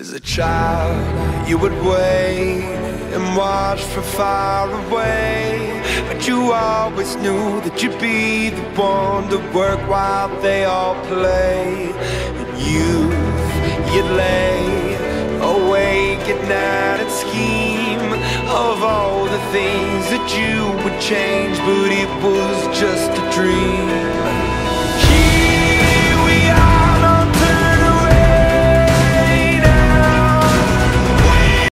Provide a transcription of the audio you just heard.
As a child, you would wait and watch from far away. But you always knew that you'd be the one to work while they all play. And youth, you'd lay awake at night and scheme of all the things that you would change, but it would.